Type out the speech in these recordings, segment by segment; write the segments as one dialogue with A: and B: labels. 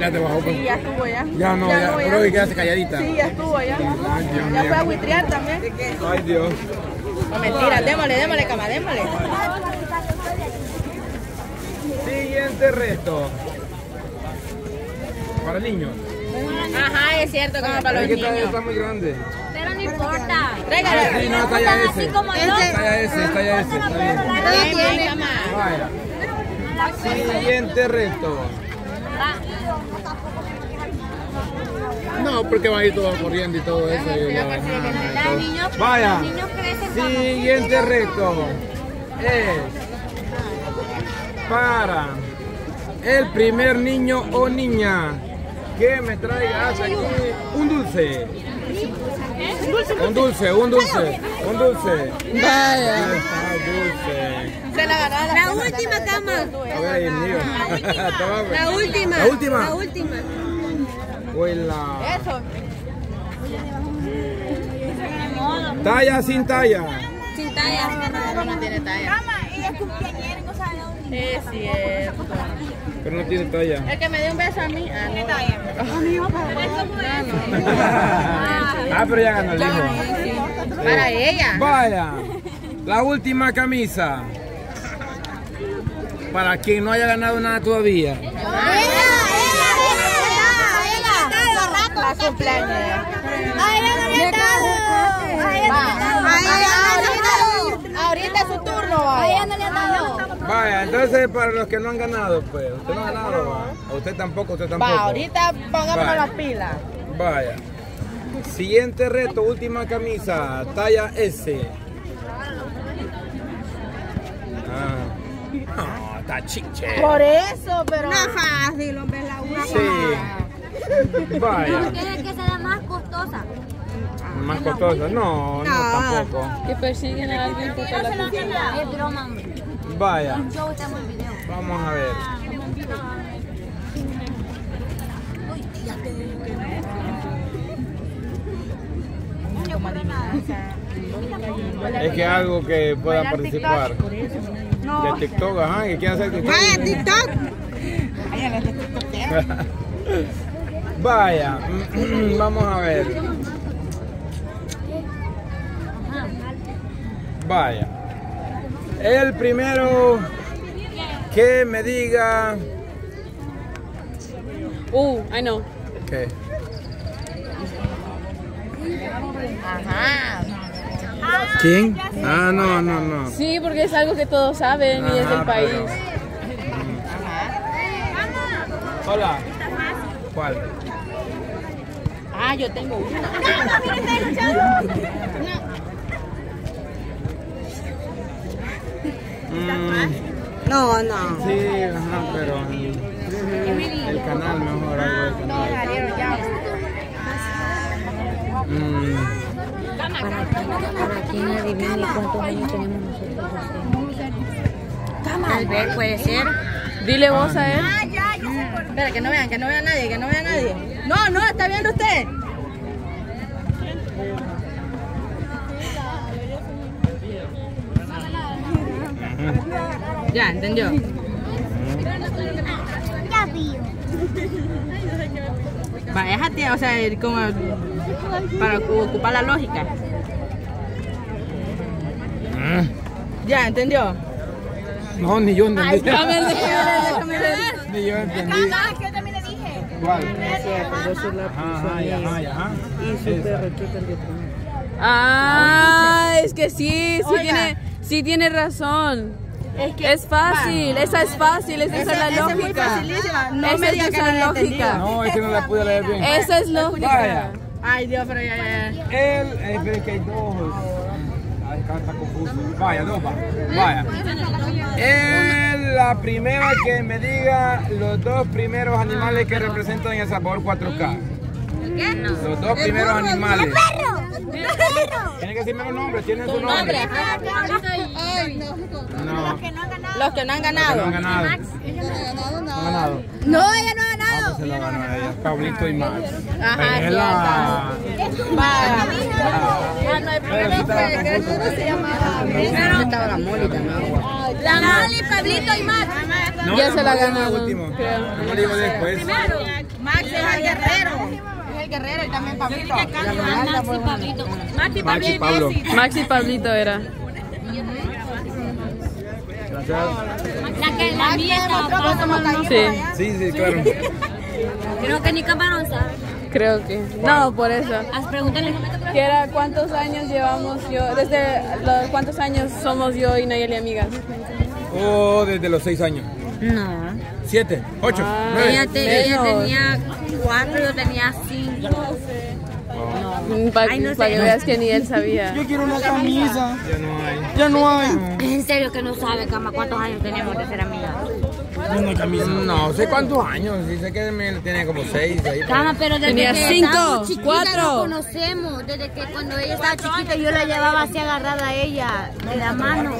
A: Ya te bajó.
B: Sí, ya estuvo ya.
A: Ya no, ya, pero hoy quedaste calladita.
B: Sí, ya estuvo ya.
A: Ay, Dios
B: Ya fue a buitrear también.
A: Ay, Dios.
B: No, mentira, démosle, démosle, cama, démosle.
A: Siguiente reto. Para niños.
B: Ajá, es cierto, como para los
A: que está,
B: niños.
A: está muy grande.
C: Pero no importa.
B: Tráigale.
A: Sí, no, talla
C: Así
A: S.
C: como yo.
A: Talla S, talla S, está bien.
B: Bien, bien, cama.
A: Vaya. Siguiente reto. No, porque va a ir todo corriendo y todo eso. y la-
C: Los niños,
A: Vaya. Siguiente reto es para el primer niño o niña que me traiga hasta aquí un dulce. Un dulce, un dulce, un dulce.
B: Vaya.
A: Está, dulce.
B: Se la ganó
C: La última cama.
A: Pues.
C: La última.
A: La última.
C: La última.
B: Eso.
A: Talla sin talla.
C: Sin talla.
B: No tiene talla. Es cierto.
A: Pero no tiene talla.
B: El que me dio un beso a mí. Ah, no. talla.
A: Ah, pero ya ganó el hijo.
B: Para ella.
A: Vaya, la última camisa. Para quien no haya ganado nada todavía.
B: La cumpleaños. Ahorita es su turno, vaya.
A: Vaya, entonces para los que no han ganado, pues, usted no ha ganado, ¿va? A usted tampoco, usted tampoco.
B: Va, ahorita pongámonos
A: Vaya.
B: las pilas.
A: Vaya. Siguiente reto, última camisa, talla S. Ah. No, está chiche.
B: Por eso, pero.
C: fácil, hombre, la última.
A: Sí. Vaya.
C: Quiere que sea más costosa.
A: Más costosa. No, no, tampoco.
B: Que persiguen a alguien porque la
C: Es broma, hombre.
A: Vaya. Vamos a ver. Es que algo que pueda participar. De TikTok, ajá, que quiera hacer TikTok.
C: Vaya, TikTok.
A: Vaya, vamos a ver. Vaya. El primero que me diga
D: Uh, I know.
B: Ajá.
A: ¿Quién? Ah, no, no, no.
D: Sí, porque es algo que todos saben y es del país.
A: pero- Hola. ¿Cuál?
B: Ah, yo tengo una.
A: Mm,
C: No, no.
A: sí, ajá, pero el, el canal mejor, algo del canal. Mm,
C: Para quien adivine cuántos años tenemos nosotros. Tal vez puede ser.
D: Dile vos a él.
B: Espera, que no vean, que no vea nadie, que no vea nadie. No, no, está viendo usted. Ya, entendió.
C: Ya vi.
B: Va, déjate, o sea, como para ocupar la lógica. Ya, entendió.
A: No, ni yo entendí.
B: Déjame ver.
A: Ni yo entendí.
C: que yo también le dije.
A: ¿Cuál? Ajá, ajá, y ajá, y ajá. Sí.
D: Ah, es que sí, sí
B: Oiga.
D: tiene, sí tiene razón.
B: Es que
D: Es fácil, esa es fácil, esa,
B: Esa,
D: es la
B: esa es muy
D: lógica.
B: facilísima. No
D: Esa
B: me
D: es esa
B: no la
D: lógica.
A: No, es que no la pude leer bien.
D: Esa es lógica.
A: Vaya.
B: Ay, Dios, pero ya, ya.
A: Él, eh, es que hay dos. Ay, está confuso. Vaya, dos, va. Vaya. Él, la primera que me diga los dos primeros animales que representan el sabor 4K. Los dos primeros animales. Tienen que decirme los nombres, tienen su nombre. No,
B: Los que no han
A: que
B: ganado.
A: no han ganado. No han ganado.
C: No, ella no ha
A: Ah,
C: ganado.
A: pues se lo ganó ella. Pablito y Max.
B: Ajá, sí,
A: Vela.
B: Va. Ah, no hay problema, pues, que el se llamaba. Estaba la Moli también.
C: La Mali, Pablito y Max.
A: No,
D: Ya se la
A: Moli es el
D: ganaron,
A: último.
D: creo.
A: La Moli llegó después.
B: Guerrero y también Pablito.
C: Maxi Pablito. Maxi
A: Pablo.
D: Maxi Pablito era.
A: Gracias.
C: La que la mía estaba
D: Sí,
A: Sí, sí, claro.
C: Creo que ni camarón sabe.
D: creo que. No, por eso.
C: Pregúntale.
D: Que era cuántos años llevamos yo, desde los cuántos años somos yo y Nayeli amigas.
A: Oh, desde los seis años.
C: No.
A: Siete, ocho,
D: Ah.
A: nueve.
C: Ella, te- ella tenía cuatro, yo tenía cinco.
D: Para
C: Ay, no sé.
D: que veas que ni él sabía.
E: Yo quiero una camisa.
A: Ya no hay.
E: Ya no hay.
C: En serio que no sabe, Cama, cuántos años tenemos de ser amigas.
E: Una camisa.
A: No sé cuántos años. Sí sé que me tiene como seis ahí.
C: Cama, pero desde
D: Tenía
C: que
D: cinco,
C: chiquitas
D: cuatro.
C: nos conocemos. Desde que cuando ella estaba chiquita yo la llevaba así agarrada a ella, de la mano.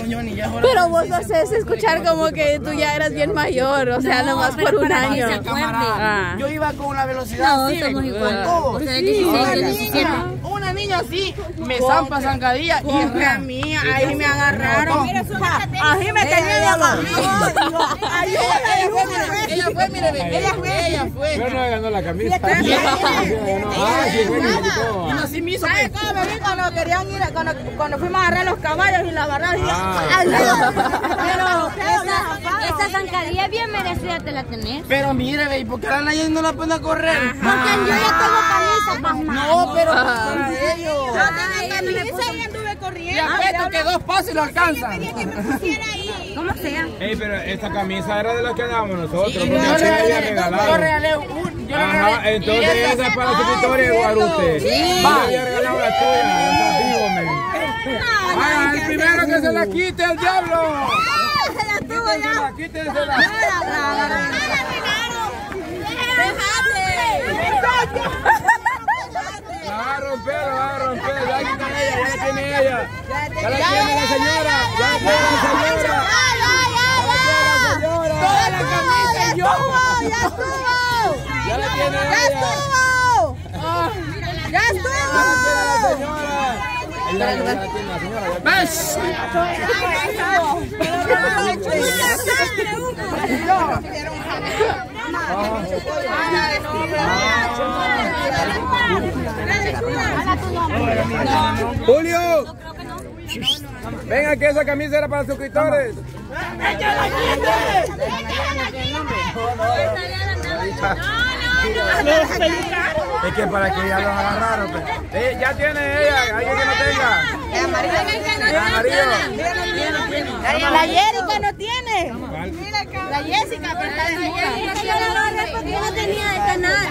D: Pero vos lo haces escuchar como que tú ya eras bien mayor, o sea,
C: No,
D: nomás por un año. Ah.
E: Yo iba con una velocidad
C: No, somos igual.
E: todos.
C: Ustedes 16, yo 17.
E: Niña así, me zampa zancadilla y es a mí, ahí me agarraron. Ahí me tenía de agarrado. Ayúdame, ayúdame. Ella fue, mire, ve, ella fue, ella fue.
A: Pero no ganó la camisa. Ah, sí, fue que me quitó.
E: Y así me hizo
B: ¿Sabes cómo me vi cuando querían ir, cuando, fuimos a agarrar los caballos y la yo,
A: Ah.
B: ¡ay, no!
C: Pero esa, zancadilla bien merecida te la tenés.
E: Pero mire, ve, ¿y por qué la Nayeli no la pueden correr?
C: Porque yo ya tengo camisa, mamá.
E: No, pero para ellos.
B: Yo tenía camisa y
E: apuesto que dos pasos y lo alcanzan.
C: ¿Cómo sea?
A: Ey, pero esta camisa era de la que dábamos nosotros.
E: Yo
A: usted
E: regalé, yo regalé un, yo
A: Ajá,
E: regalé.
A: entonces esa es para su victoria, Guarute.
E: Sí.
A: Va. La tuya. Vaya, el primero que se la quite el diablo. Quítensela, quítensela. La va a romper, la va a romper. Ya está ella, ya la tiene ella. Ya la tiene la señora. Ya la tiene la señora.
E: Toda la camisa yo.
A: Ya la tiene ella.
B: ¡Ya
A: Ya la
B: estuvo!
A: tiene la señora. Ya la tiene la señora. ya
E: ¿Ves?
A: Julio. Venga, que esa camisa era para suscriptores. Es que para que ya los agarraron. pues. Eh, ya tiene ella, alguien que no tenga. El amarillo.
B: La Jessica no tiene. La Jessica, pero está desnuda.
C: Yo la no tenía de canal.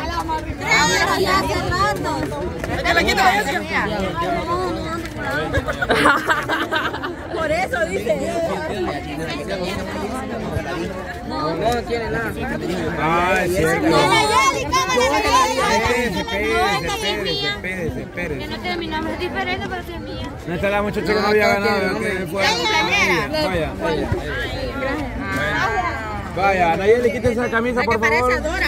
C: Ya hace rato.
B: Por eso dice.
A: Ah, es cierto. Espérese, espérese,
C: esta sí es
A: espérese,
C: mía.
A: espérese,
C: Que
A: espérese.
C: no tiene mi nombre, es diferente, pero sí es mía.
A: No está la muchacha que no había ganado. que Vaya, vaya. Vaya, Nayeli, quítese esa camisa, por favor.
B: Dora.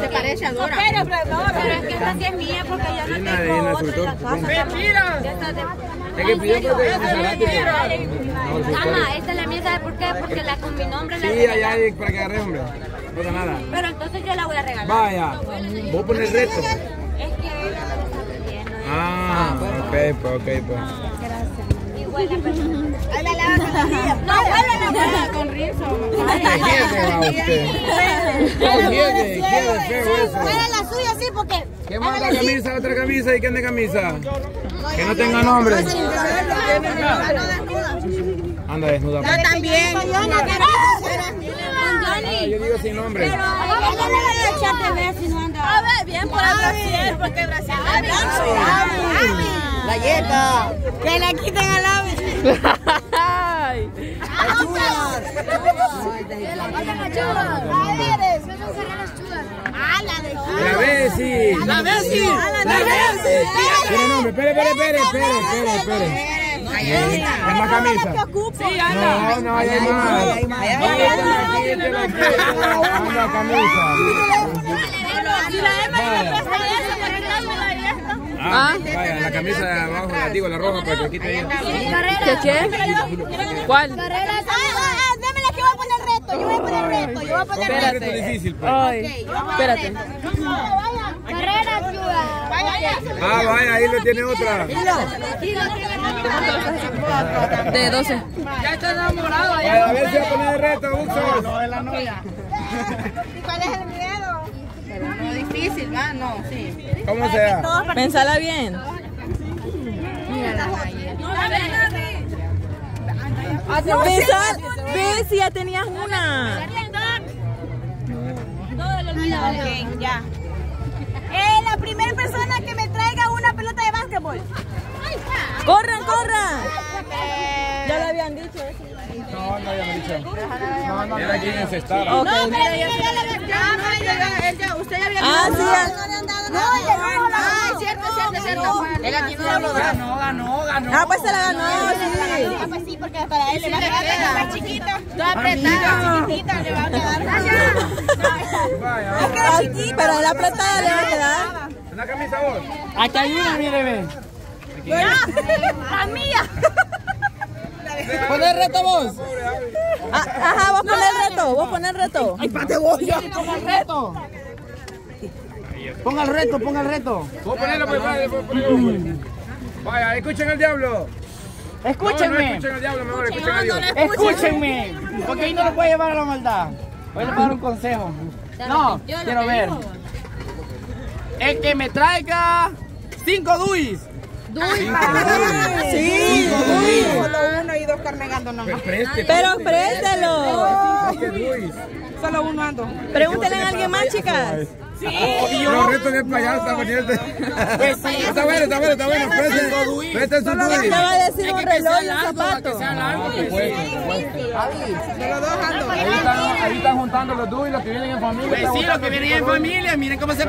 B: Se parece a Dora.
C: Pero es que esta sí es mía porque yo no tengo otra en la casa.
E: Mentira.
A: Es que pidió fanático. No, sí,
C: Mamá, esta es la mía, ¿sabe por qué? Porque la con mi nombre la
A: Sí, allá para que agarre, hombre. No pasa nada.
C: Pero entonces yo la voy a regalar.
A: Vaya, voy a poner reto.
C: Es que ella no está pidiendo.
A: Ah, ok, pues, ok, pues.
C: Igual la persona. No, huele la huele con rizo.
A: ¿Quién va usted? ¿Quién ¿Quién feo eso?
C: Era la suya, sí, porque.
A: ¿Qué más la camisa, otra camisa y quién de camisa? Que no tenga nombre. Anda desnuda. pues.
B: También.
A: Ah, yo digo sin nombre.
C: Pero a voy a echar de ver si no anda.
B: A ver, bien por el Brasil, porque Brasil es blanco.
E: Galleta.
B: Que le quiten al ave.
D: Ay.
B: La
A: Bessie.
E: La Bessie. La Bessie.
A: Nombre. Espere, espere, espere, espere, espere. ¿Hay más camisa? No, no, hay más. Quítela, quítela. Anda, camisa.
B: Si la M
A: Vaya.
B: le presta eso, ¿por qué no?
A: Ah, vaya, la camisa de abajo, la digo, la roja, para que quite ella.
D: ¿Qué qué? ¿Cuál?
B: Ah, ah, que voy a poner reto.
F: yo voy a poner reto, yo voy a poner reto.
A: reto difícil, pues.
G: Espérate.
C: Carrera.
A: Ah, vaya, ahí lo tiene otra.
G: De 12.
A: Vaya, a ver si va a poner el reto, Uxos.
F: ¿Y cuál es el miedo?
B: No, difícil, ¿va? No, sí.
A: ¿Cómo sea?
G: Pensala bien. Pensar, ve si ya tenías una.
F: Ok, ya. Eh, la primera persona que me traiga una pelota de básquetbol.
G: Corran, corran.
F: Eh,
G: Ya lo habían dicho.
A: No, no habíamos dicho. Era aquí en encestar.
G: Ok.
F: No, pero ella ya le había.
B: Usted ya había
G: Ah, sí.
F: No, la
B: Ah, cierto, cierto, cierto. Él aquí no lo ganó, ganó, ganó.
G: Ah, pues se la ganó, sí.
F: Ah, pues sí, porque para él le va a quedar más chiquita. Toda apretada, chiquitita, le va a quedar.
A: Vaya,
G: Pero la apretada le va a quedar.
A: ¿Una camisa vos?
E: Aquí hay una, mire, ve.
F: La mía.
E: Pon el reto vos.
G: Ah, Ajá, vos pon el reto, vos pon el reto.
E: Ponga el reto. Ponga el reto, ponga el reto.
A: Vos ponelo, pues, vaya, vos ponelo. Vaya, escuchen al diablo. No, no
E: Escúchenme.
A: escuchen al diablo, mejor escuchen a Dios.
E: Escúchenme. Porque ahí no lo puede llevar a la maldad. Voy a dar un consejo. No, quiero ver. El que me traiga cinco duis.
G: Sí.
B: Solo uno y dos carnegando nomás.
A: Preste,
G: Pero préstelo.
B: Solo uno ando.
G: Pregúntenle a alguien más, chicas.
A: Los retos del payaso está bonito. Está bueno, está bueno, está bueno. Presten, su
G: Te
A: Luis.
G: va a decir un reloj y un zapato.
A: Ahí están, ahí están juntando los y los que vienen en familia.
E: Pues sí, los que vienen en familia, miren cómo se